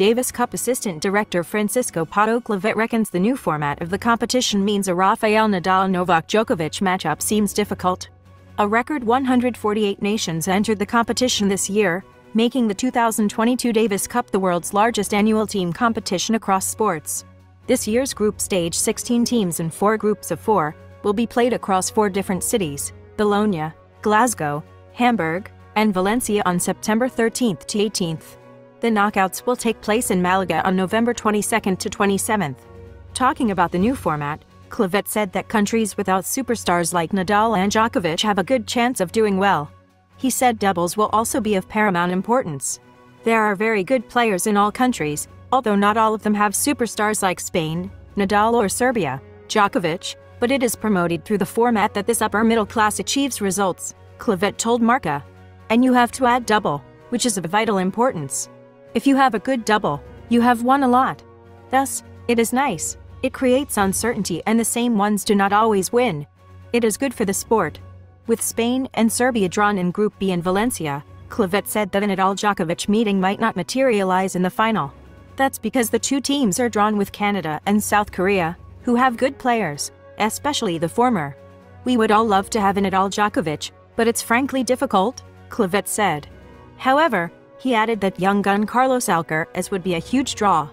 Davis Cup Assistant Director Francisco Pato Clavet reckons the new format of the competition means a Rafael Nadal-Novak Djokovic matchup seems difficult. A record 148 nations entered the competition this year, making the 2022 Davis Cup the world's largest annual team competition across sports. This year's group stage 16 teams in four groups of four will be played across four different cities, Bologna, Glasgow, Hamburg, and Valencia on September 13th to 18th. The knockouts will take place in Malaga on November 22nd to 27th. Talking about the new format, Clavet said that countries without superstars like Nadal and Djokovic have a good chance of doing well. He said doubles will also be of paramount importance. There are very good players in all countries, although not all of them have superstars like Spain, Nadal or Serbia, Djokovic, but it is promoted through the format that this upper middle class achieves results, Clavet told Marca. And you have to add double, which is of vital importance. If you have a good double, you have won a lot. Thus, it is nice. It creates uncertainty and the same ones do not always win. It is good for the sport. With Spain and Serbia drawn in Group B in Valencia, Clavet said that an Nadal Djokovic meeting might not materialize in the final. That's because the two teams are drawn with Canada and South Korea, who have good players, especially the former. We would all love to have an Nadal Djokovic, but it's frankly difficult, Clavet said. However, he added that young gun Carlos Alcaraz would be a huge draw.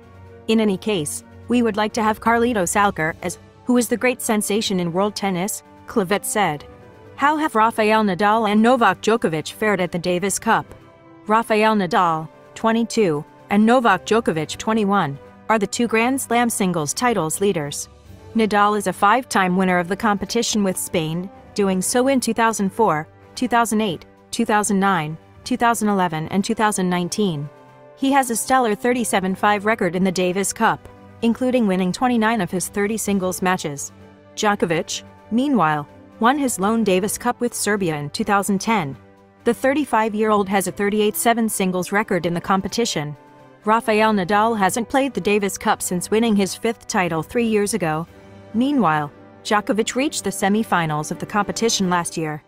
In any case, we would like to have Carlito Carlitos Alcaraz who is the great sensation in world tennis, Clavet said. How have Rafael Nadal and Novak Djokovic fared at the Davis Cup? Rafael Nadal, 22, and Novak Djokovic, 21, are the two Grand Slam singles titles leaders. Nadal is a five-time winner of the competition with Spain, doing so in 2004, 2008, 2009, 2011 and 2019. He has a stellar 37-5 record in the Davis Cup, including winning 29 of his 30 singles matches. Djokovic, meanwhile, won his lone Davis Cup with Serbia in 2010. The 35-year-old has a 38-7 singles record in the competition. Rafael Nadal hasn't played the Davis Cup since winning his fifth title three years ago. Meanwhile, Djokovic reached the semi-finals of the competition last year.